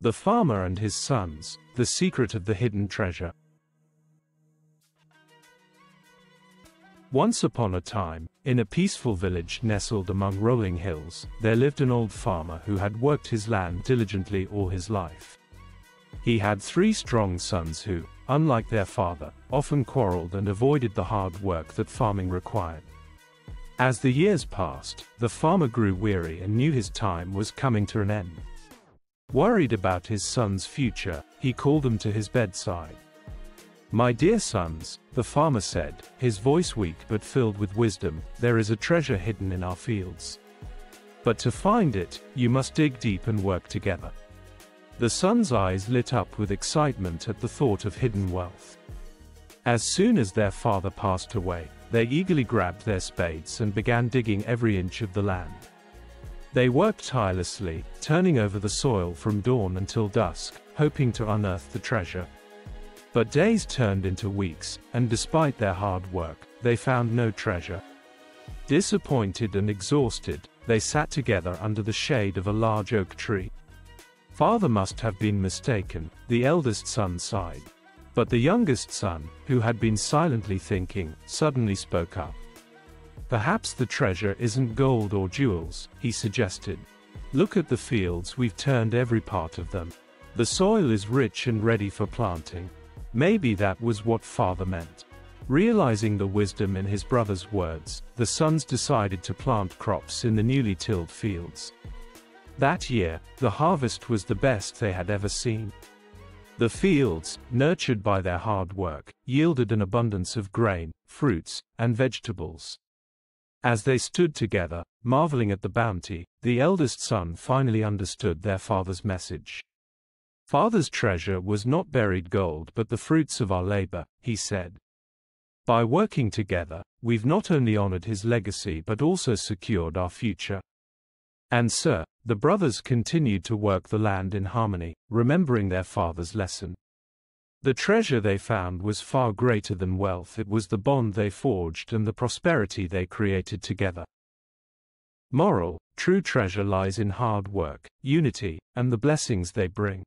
The Farmer and His Sons, The Secret of the Hidden Treasure. Once upon a time, in a peaceful village nestled among rolling hills, there lived an old farmer who had worked his land diligently all his life. He had three strong sons who, unlike their father, often quarreled and avoided the hard work that farming required. As the years passed, the farmer grew weary and knew his time was coming to an end. Worried about his son's future, he called them to his bedside. My dear sons, the farmer said, his voice weak but filled with wisdom, there is a treasure hidden in our fields. But to find it, you must dig deep and work together. The sons' eyes lit up with excitement at the thought of hidden wealth. As soon as their father passed away, they eagerly grabbed their spades and began digging every inch of the land. They worked tirelessly, turning over the soil from dawn until dusk, hoping to unearth the treasure. But days turned into weeks, and despite their hard work, they found no treasure. Disappointed and exhausted, they sat together under the shade of a large oak tree. Father must have been mistaken, the eldest son sighed. But the youngest son, who had been silently thinking, suddenly spoke up. Perhaps the treasure isn't gold or jewels, he suggested. Look at the fields, we've turned every part of them. The soil is rich and ready for planting. Maybe that was what father meant. Realizing the wisdom in his brother's words, the sons decided to plant crops in the newly tilled fields. That year, the harvest was the best they had ever seen. The fields, nurtured by their hard work, yielded an abundance of grain, fruits, and vegetables. As they stood together, marveling at the bounty, the eldest son finally understood their father's message. Father's treasure was not buried gold but the fruits of our labor, he said. By working together, we've not only honored his legacy but also secured our future. And sir, the brothers continued to work the land in harmony, remembering their father's lesson. The treasure they found was far greater than wealth, it was the bond they forged and the prosperity they created together. Moral True treasure lies in hard work, unity, and the blessings they bring.